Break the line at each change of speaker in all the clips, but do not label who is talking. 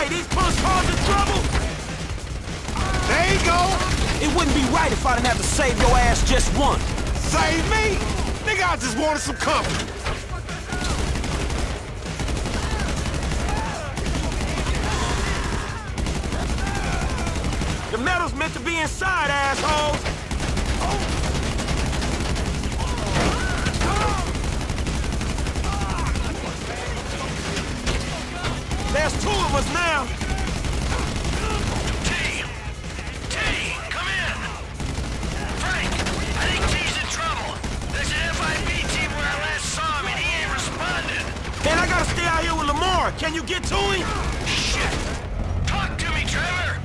Hey, these punks causing trouble?
There you go.
It wouldn't be right if I didn't have to save your ass just once.
Save me? Nigga, I just wanted some company.
The metal's meant to be inside, assholes. There's two of us now.
T! T! Come in! Frank, I think T's in trouble. There's an FIB team where I last saw him and he ain't responding.
And I gotta stay out here with Lamar. Can you get to him?
Shit! Talk to me, Trevor!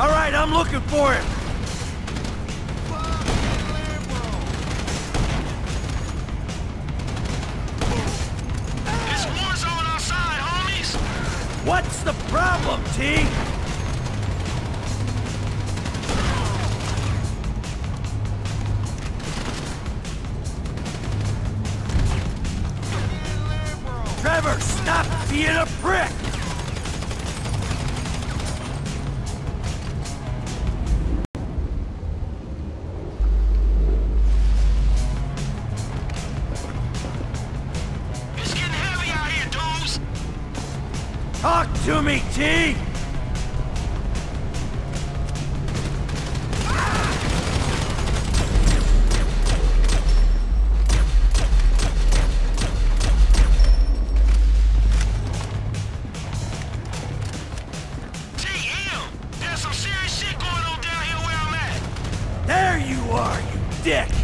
All right, I'm looking for him. What's the problem, T? Trevor, stop being a prick! Talk to me, T!
T, M! There's some serious shit going on down here where I'm at!
There you are, you dick!